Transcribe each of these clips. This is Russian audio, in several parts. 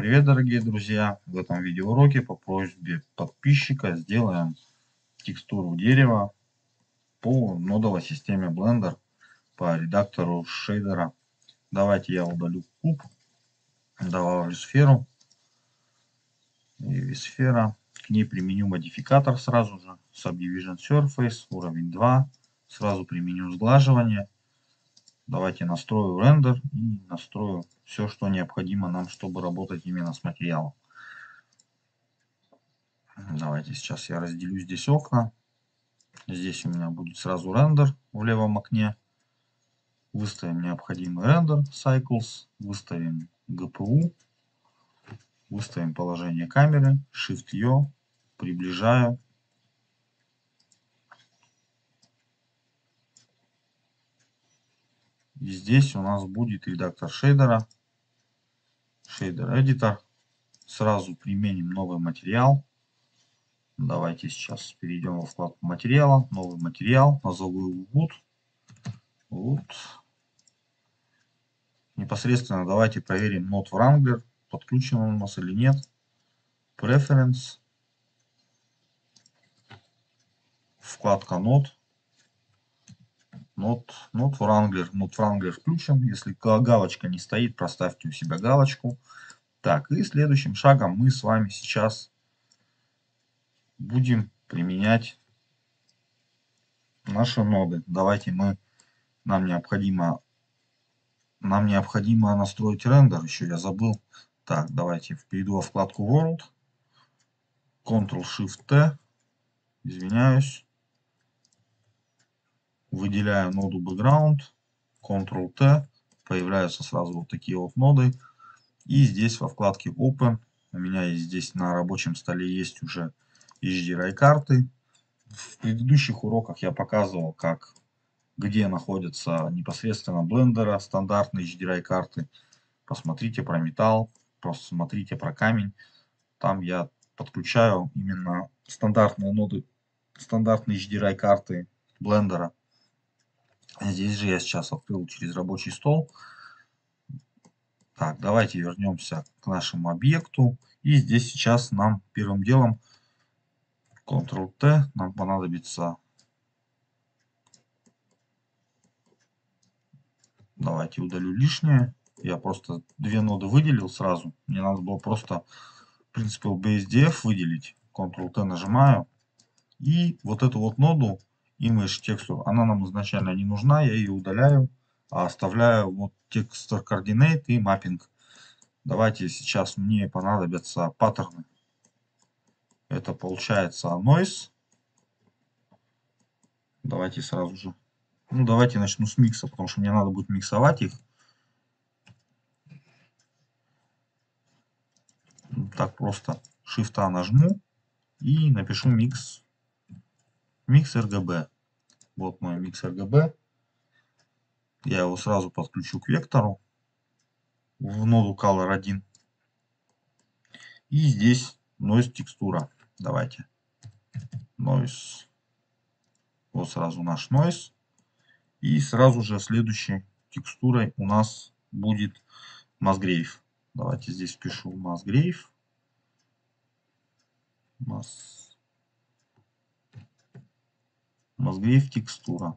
Привет, дорогие друзья! В этом видеоуроке по просьбе подписчика сделаем текстуру дерева по нодовой системе Blender по редактору шейдера. Давайте я удалю куб, добавлю сферу, и сфера. К ней применю модификатор сразу же, Subdivision Surface, уровень 2. Сразу применю сглаживание Давайте настрою рендер и настрою все, что необходимо нам, чтобы работать именно с материалом. Давайте сейчас я разделю здесь окна. Здесь у меня будет сразу рендер в левом окне. Выставим необходимый рендер Cycles. Выставим GPU. Выставим положение камеры. Shift-Yo. Приближаю. И здесь у нас будет редактор шейдера, шейдер эдитор. Сразу применим новый материал. Давайте сейчас перейдем во вкладку материала, новый материал, назову его Wood. Wood. Непосредственно давайте проверим Node Wrangler, подключен он у нас или нет. Preference. Вкладка Node. Not, not Wrangler. Not Wrangler включим. Если галочка не стоит, проставьте у себя галочку. Так, и следующим шагом мы с вами сейчас будем применять наши ноды. Давайте мы, нам необходимо, нам необходимо настроить рендер. Еще я забыл. Так, давайте перейду во вкладку World. Ctrl-Shift-T. Извиняюсь выделяю ноду background, Ctrl-T, появляются сразу вот такие вот ноды. И здесь во вкладке Open, у меня здесь на рабочем столе есть уже HDRI карты. В предыдущих уроках я показывал, как где находятся непосредственно блендера, стандартные HDRI карты. Посмотрите про металл, посмотрите про камень. Там я подключаю именно стандартные ноды, стандартные HDRI карты блендера. Здесь же я сейчас открыл через рабочий стол. Так, давайте вернемся к нашему объекту. И здесь сейчас нам первым делом Ctrl-T нам понадобится Давайте удалю лишнее. Я просто две ноды выделил сразу. Мне надо было просто, принципе, BSDF выделить. Ctrl-T нажимаю. И вот эту вот ноду image тексту, она нам изначально не нужна, я ее удаляю, а оставляю вот текст координат и маппинг. Давайте сейчас мне понадобятся паттерны. Это получается noise. Давайте сразу же. Ну, давайте начну с микса, потому что мне надо будет миксовать их. Так просто Shift нажму и напишу микс Микс RGB. Вот мой микс RGB. Я его сразу подключу к вектору в ноду Color 1. И здесь Noise текстура. Давайте. Noise. Вот сразу наш Noise. И сразу же следующей текстурой у нас будет Musgrave. Давайте здесь пишу Musgrave. Mas Мозгрейв текстура.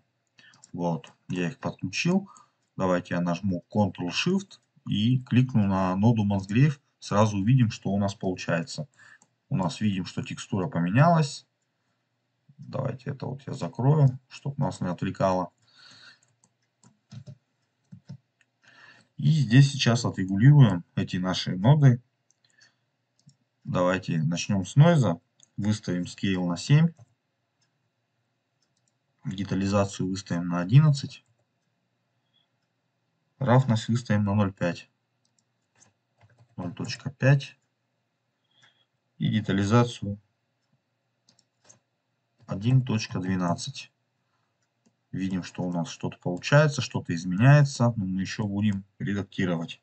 Вот, я их подключил. Давайте я нажму Ctrl-Shift и кликну на ноду Mosgrave. Сразу увидим, что у нас получается. У нас видим, что текстура поменялась. Давайте это вот я закрою, чтобы нас не отвлекало. И здесь сейчас отрегулируем эти наши ноды. Давайте начнем с нойза. Выставим scale на 7 детализацию выставим на 11, равность выставим на 0,5. 0.5 и детализацию 1.12. Видим, что у нас что-то получается, что-то изменяется, но мы еще будем редактировать.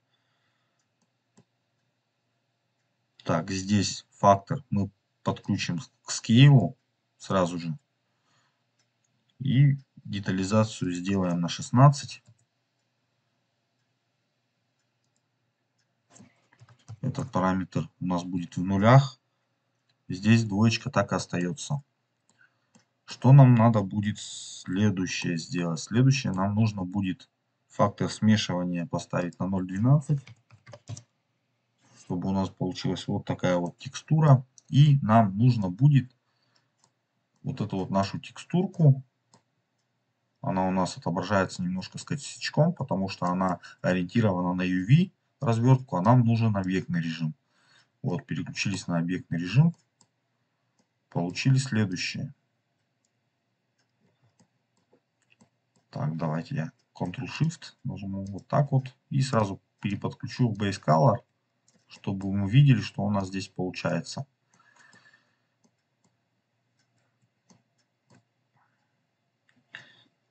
Так, здесь фактор мы подключим к скейлу сразу же. И детализацию сделаем на 16. Этот параметр у нас будет в нулях. Здесь двоечка так и остается. Что нам надо будет следующее сделать? Следующее нам нужно будет фактор смешивания поставить на 0.12, чтобы у нас получилась вот такая вот текстура. И нам нужно будет вот эту вот нашу текстурку, она у нас отображается немножко с косячком, потому что она ориентирована на UV развертку, а нам нужен объектный режим. Вот, переключились на объектный режим, получили следующее. Так, давайте я Ctrl-Shift нажму вот так вот и сразу переподключу в Base Color, чтобы мы видели, что у нас здесь получается.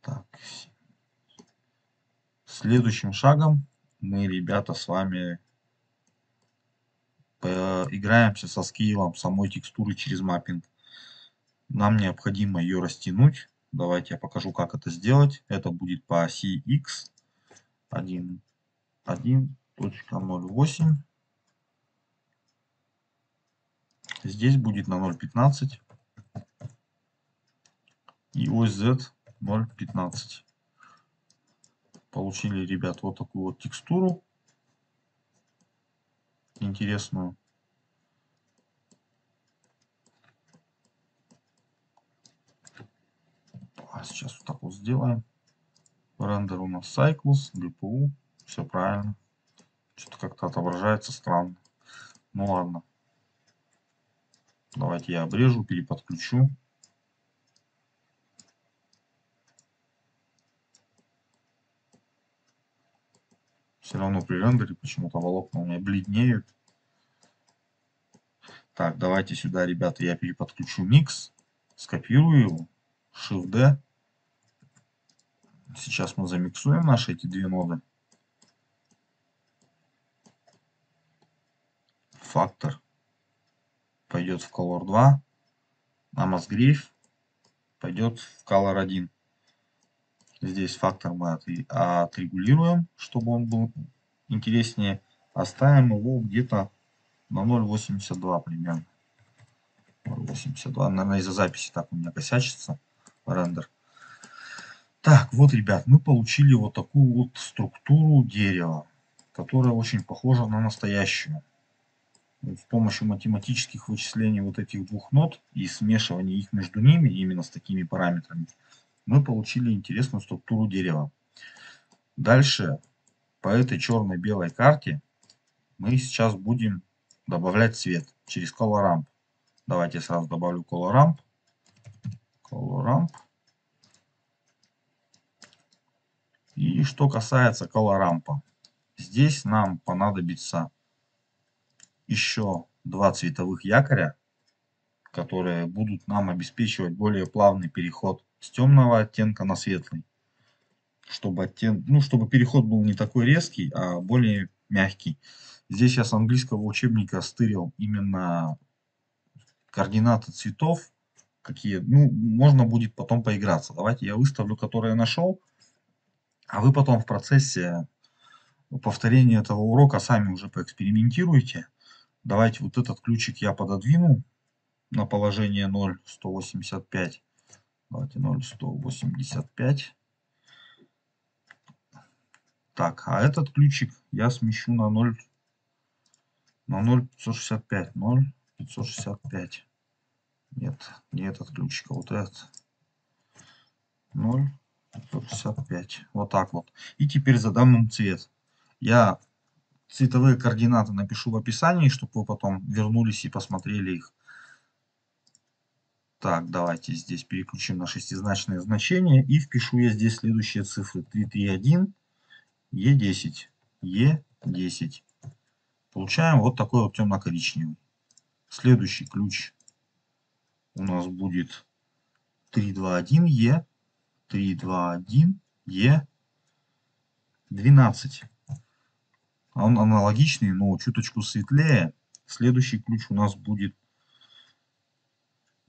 Так. Следующим шагом мы, ребята, с вами поиграемся со скейлом самой текстуры через маппинг. Нам необходимо ее растянуть. Давайте я покажу, как это сделать. Это будет по оси X 1.1.08. Здесь будет на 0.15. И ось Z 0.15. Получили, ребят, вот такую вот текстуру. Интересную. А сейчас вот так вот сделаем. Рендер у нас Cycles, GPU. Все правильно. Что-то как-то отображается странно. Ну ладно. Давайте я обрежу, переподключу. Все равно при рендере почему-то волокна у меня бледнеют. Так, давайте сюда, ребята, я переподключу микс. Скопирую его. Shift-D. Сейчас мы замиксуем наши эти две ноды. Фактор пойдет в Color 2. А Musgrave пойдет в Color 1. Здесь фактор мы отрегулируем, чтобы он был интереснее. Оставим его где-то на 0.82 примерно. 0.82. Наверное, из-за записи так у меня косячится рендер. Так, вот, ребят, мы получили вот такую вот структуру дерева, которая очень похожа на настоящую. С помощью математических вычислений вот этих двух нот и смешивания их между ними, именно с такими параметрами, мы получили интересную структуру дерева. Дальше по этой черно-белой карте мы сейчас будем добавлять цвет через Color. Давайте сразу добавлю Color Ramp. И что касается Color здесь нам понадобится еще два цветовых якоря, которые будут нам обеспечивать более плавный переход с темного оттенка на светлый. Чтобы, оттен... ну, чтобы переход был не такой резкий, а более мягкий. Здесь я с английского учебника стырил именно координаты цветов. Какие, ну, можно будет потом поиграться. Давайте я выставлю, которые нашел. А вы потом в процессе повторения этого урока сами уже поэкспериментируйте. Давайте вот этот ключик я пододвину на положение 0,185. Давайте 0,185. Так, а этот ключик я смещу на 0, на 0,565. 0,565. Нет, не этот ключик, а вот этот. 0,565. Вот так вот. И теперь задам им цвет. Я цветовые координаты напишу в описании, чтобы вы потом вернулись и посмотрели их. Так, давайте здесь переключим на шестизначное значение и впишу я здесь следующие цифры. 331, Е10, Е10. Получаем вот такой вот темно-коричневый. Следующий ключ у нас будет 321Е, 321Е, 12. Он аналогичный, но чуточку светлее. Следующий ключ у нас будет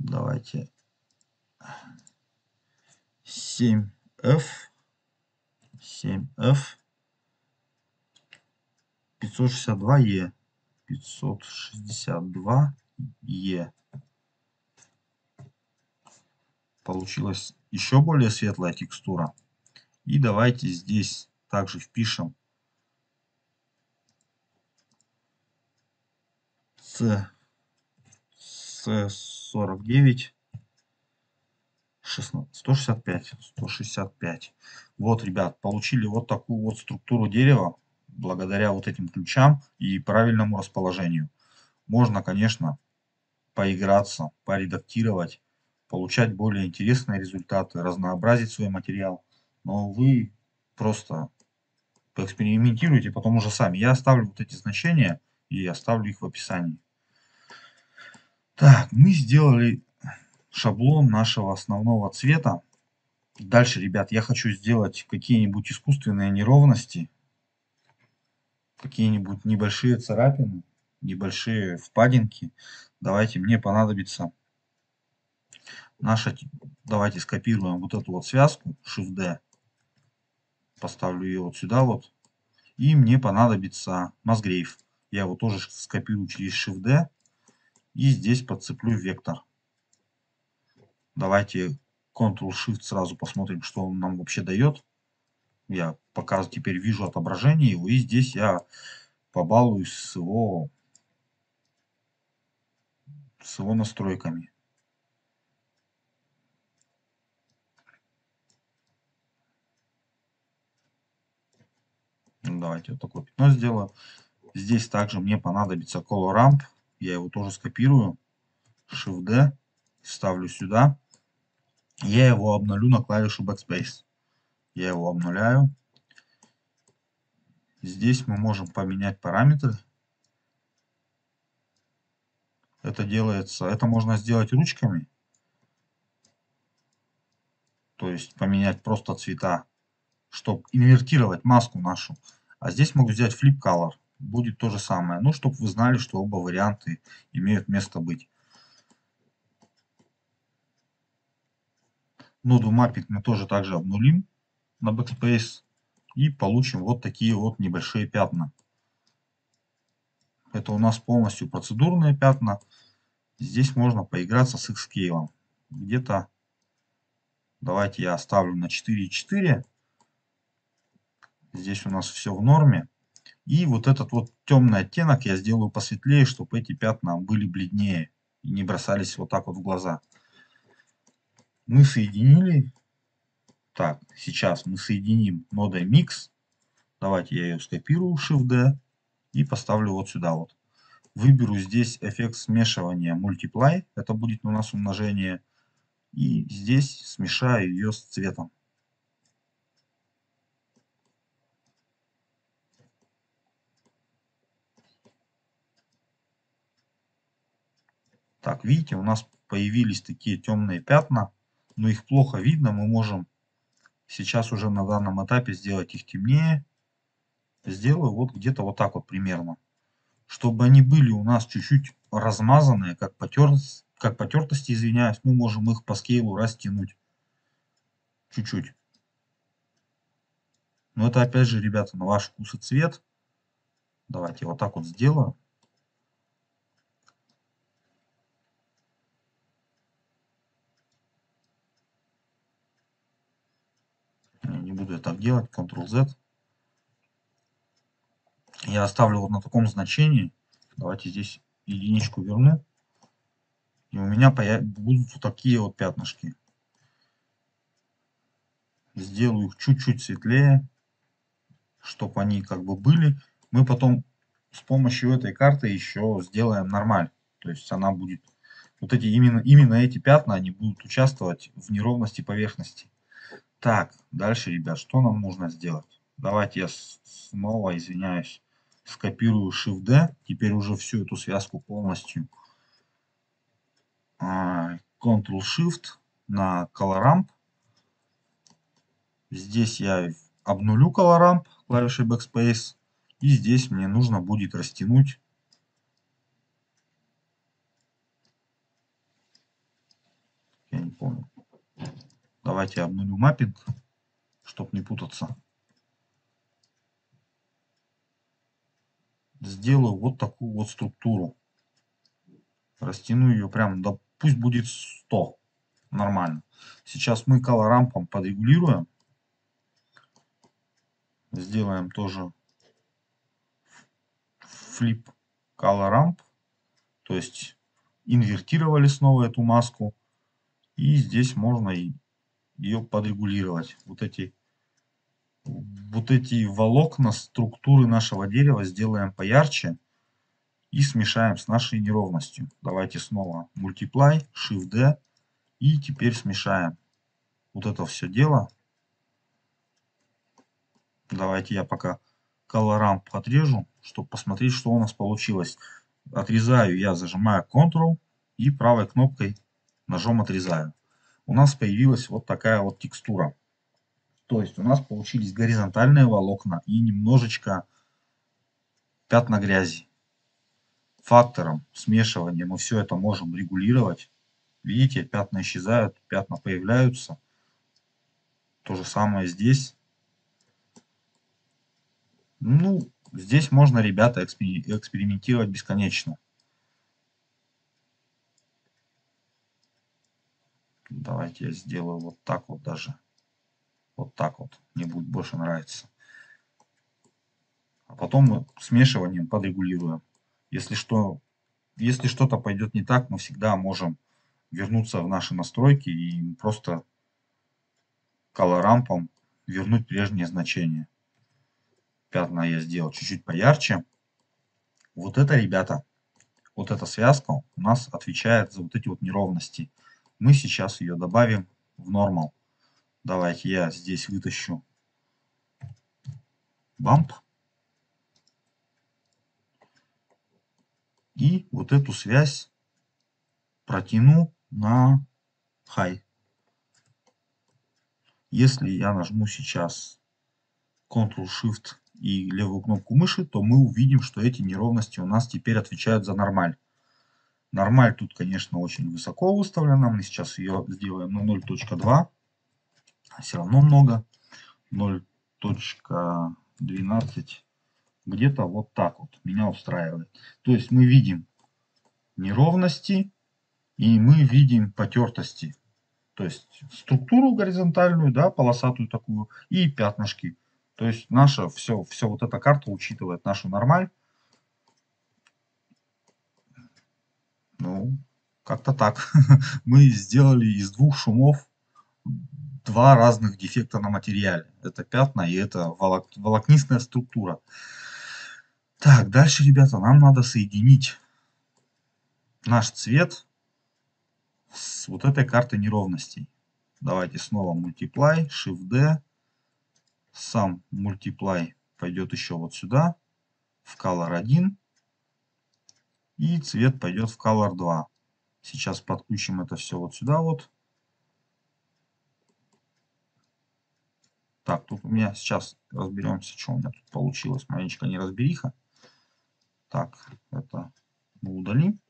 Давайте. 7F 7F 562E 562 Е. Получилась еще более светлая текстура. И давайте здесь также впишем с, с 49 16, 165 165 вот ребят получили вот такую вот структуру дерева благодаря вот этим ключам и правильному расположению. Можно конечно поиграться поредактировать получать более интересные результаты разнообразить свой материал. Но вы просто поэкспериментируйте потом уже сами. Я оставлю вот эти значения и оставлю их в описании так мы сделали шаблон нашего основного цвета. Дальше, ребят, я хочу сделать какие-нибудь искусственные неровности, какие-нибудь небольшие царапины, небольшие впадинки. Давайте, мне понадобится наша, давайте скопируем вот эту вот связку, Shift-D, поставлю ее вот сюда вот, и мне понадобится Musgrave. Я его тоже скопирую через Shift-D и здесь подцеплю вектор. Давайте Ctrl-Shift сразу посмотрим, что он нам вообще дает. Я пока теперь вижу отображение его. И здесь я побалуюсь с его, с его настройками. Давайте вот такое пятно сделаю. Здесь также мне понадобится Color Ramp. Я его тоже скопирую. Shift-D. Ставлю сюда. Я его обновлю на клавишу Backspace. Я его обнуляю. Здесь мы можем поменять параметры. Это делается, это можно сделать ручками. То есть поменять просто цвета, чтобы инвертировать маску нашу. А здесь могу взять Flip Color. Будет то же самое. Ну, чтобы вы знали, что оба варианты имеют место быть. ноду mapping мы тоже также обнулим на backspace и получим вот такие вот небольшие пятна. Это у нас полностью процедурные пятна. Здесь можно поиграться с их скейлом. Где-то, давайте я оставлю на 4,4. Здесь у нас все в норме. И вот этот вот темный оттенок я сделаю посветлее, чтобы эти пятна были бледнее и не бросались вот так вот в глаза мы соединили. Так, сейчас мы соединим нодой Mix. Давайте я ее скопирую, Shift-D, и поставлю вот сюда вот. Выберу здесь эффект смешивания Multiply, это будет у нас умножение. И здесь смешаю ее с цветом. Так, видите, у нас появились такие темные пятна но их плохо видно, мы можем сейчас уже на данном этапе сделать их темнее. Сделаю вот где-то вот так вот примерно. Чтобы они были у нас чуть-чуть размазанные, как, потертость, как потертости, извиняюсь, мы можем их по скейлу растянуть. Чуть-чуть. Но это опять же, ребята, на ваш вкус и цвет. Давайте вот так вот сделаю. Так делать, Ctrl-Z. Я оставлю вот на таком значении. Давайте здесь единичку верну. И у меня будут вот такие вот пятнышки. Сделаю их чуть-чуть светлее, чтобы они как бы были. Мы потом с помощью этой карты еще сделаем нормаль. То есть она будет, вот эти именно, именно эти пятна, они будут участвовать в неровности поверхности. Так, дальше, ребят, что нам нужно сделать? Давайте я снова, извиняюсь, скопирую Shift-D. Теперь уже всю эту связку полностью. А, Ctrl-Shift на Color Здесь я обнулю Color клавишей Backspace. И здесь мне нужно будет растянуть я не помню Давайте обнулю маппинг, чтобы не путаться. сделаю вот такую вот структуру. Растяну ее прям, да пусть будет 100. Нормально. Сейчас мы колорампом подрегулируем. Сделаем тоже color ramp. То есть инвертировали снова эту маску. И здесь можно ее подрегулировать. Вот эти, вот эти волокна структуры нашего дерева сделаем поярче. И смешаем с нашей неровностью. Давайте снова Multiply, Shift-D. И теперь смешаем вот это все дело. Давайте я пока колорамп отрежу, чтобы посмотреть, что у нас получилось. Отрезаю я, зажимаю Ctrl и правой кнопкой ножом отрезаю. У нас появилась вот такая вот текстура. То есть у нас получились горизонтальные волокна и немножечко пятна грязи. Фактором смешивания мы все это можем регулировать. Видите, пятна исчезают, пятна появляются. То же самое здесь. Ну, здесь можно, ребята, экспериментировать бесконечно. Давайте я сделаю вот так вот даже. Вот так вот. Мне будет больше нравиться. А потом мы смешиванием подрегулируем. Если что, если что-то пойдет не так, мы всегда можем вернуться в наши настройки и просто колорампом вернуть прежнее значение пятна я сделал чуть-чуть поярче. Вот это, ребята, вот эта связка у нас отвечает за вот эти вот неровности. Мы сейчас ее добавим в нормал. Давайте я здесь вытащу бамп. И вот эту связь протяну на high. Если я нажму сейчас Ctrl-Shift и левую кнопку мыши, то мы увидим, что эти неровности у нас теперь отвечают за нормаль. Нормаль тут, конечно, очень высоко выставлена. Мы сейчас ее сделаем на 0.2. Все равно много. 0.12. Где-то вот так вот меня устраивает. То есть мы видим неровности и мы видим потертости. То есть структуру горизонтальную, да, полосатую такую, и пятнышки. То есть наша все, все вот эта карта учитывает нашу нормаль. Ну, как-то так. Мы сделали из двух шумов два разных дефекта на материале. Это пятна и это волок, волокнистая структура. Так, дальше, ребята, нам надо соединить наш цвет с вот этой картой неровностей. Давайте снова Multiply, Shift-D сам multiply пойдет еще вот сюда, в color 1. И цвет пойдет в color 2. Сейчас подключим это все вот сюда вот. Так, тут у меня сейчас разберемся, что у меня тут получилось. Маленечко неразбериха. Так, это мы удалим.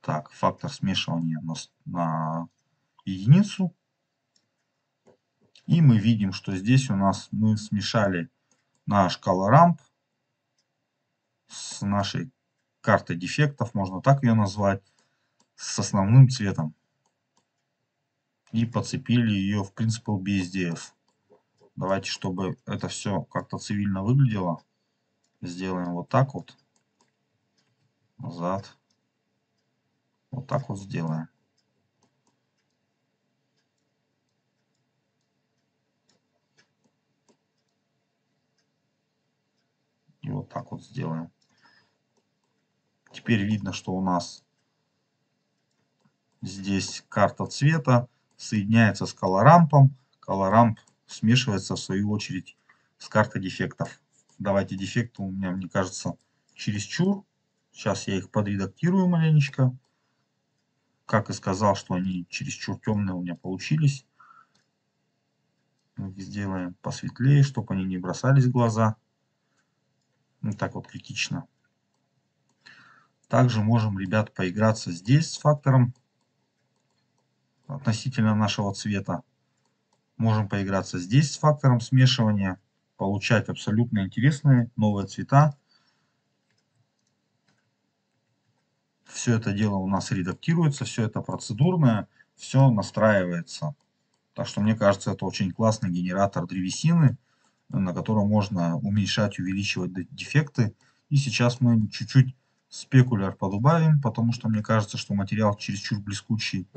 Так, фактор смешивания на, на единицу. И мы видим, что здесь у нас мы смешали наш color с нашей картой дефектов, можно так ее назвать, с основным цветом. И подцепили ее в Principal BSDF. Давайте, чтобы это все как-то цивильно выглядело, сделаем вот так вот. Назад. Вот так вот сделаем. И вот так вот сделаем. Теперь видно, что у нас здесь карта цвета соединяется с колорампом. Колорамп смешивается в свою очередь с картой дефектов. Давайте дефекты у меня, мне кажется, чересчур. Сейчас я их подредактирую маленечко как и сказал, что они чересчур темные у меня получились. Сделаем посветлее, чтобы они не бросались в глаза. Ну так вот критично. Также можем, ребят, поиграться здесь с фактором относительно нашего цвета. Можем поиграться здесь с фактором смешивания, получать абсолютно интересные новые цвета. Все это дело у нас редактируется, все это процедурное, все настраивается. Так что мне кажется, это очень классный генератор древесины, на котором можно уменьшать, увеличивать дефекты. И сейчас мы чуть-чуть спекуляр подубавим, потому что мне кажется, что материал чересчур блескучий.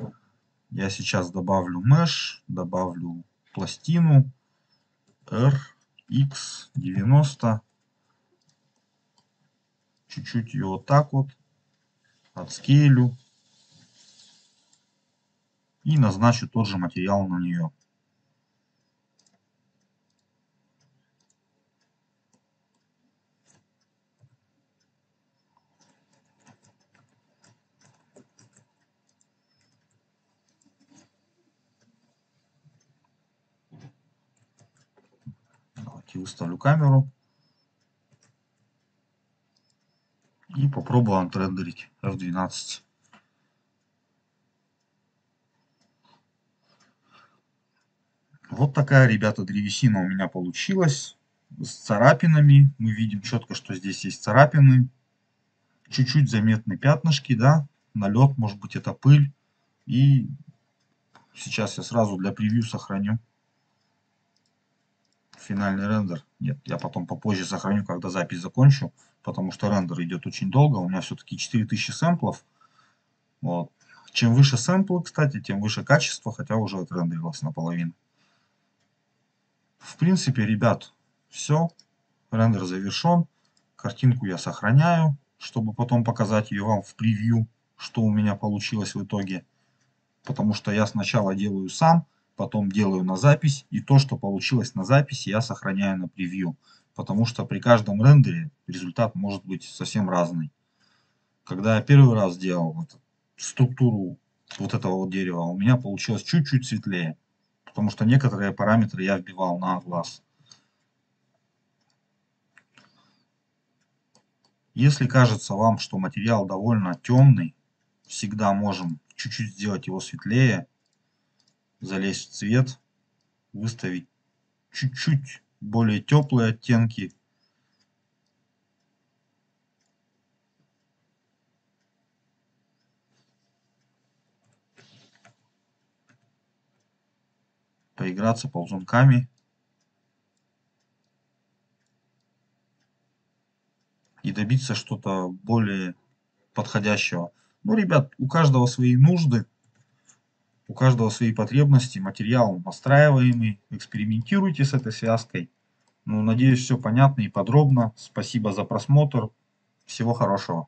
Я сейчас добавлю mesh, добавлю пластину RX90. Чуть-чуть ее вот так вот отскейлю. И назначу тот же материал на нее. Давайте выставлю камеру. И попробую отрендерить F12. Вот такая, ребята, древесина у меня получилась. С царапинами. Мы видим четко, что здесь есть царапины. Чуть-чуть заметны пятнышки, да. Налет, может быть, это пыль. И сейчас я сразу для превью сохраню финальный рендер. Нет, я потом попозже сохраню, когда запись закончу, потому что рендер идет очень долго. У меня все-таки 4000 сэмплов. Вот. Чем выше сэмплы, кстати, тем выше качество, хотя уже отрендерилось наполовину. В принципе, ребят, все. Рендер завершен. Картинку я сохраняю, чтобы потом показать ее вам в превью, что у меня получилось в итоге. Потому что я сначала делаю сам, потом делаю на запись, и то, что получилось на записи, я сохраняю на превью, потому что при каждом рендере результат может быть совсем разный. Когда я первый раз делал вот структуру вот этого вот дерева, у меня получилось чуть-чуть светлее, потому что некоторые параметры я вбивал на глаз. Если кажется вам, что материал довольно темный, всегда можем чуть-чуть сделать его светлее, залезть в цвет, выставить чуть-чуть более теплые оттенки. Поиграться ползунками. И добиться что-то более подходящего. Ну, ребят, у каждого свои нужды. У каждого свои потребности, материал настраиваемый, экспериментируйте с этой связкой. Ну, надеюсь, все понятно и подробно. Спасибо за просмотр. Всего хорошего.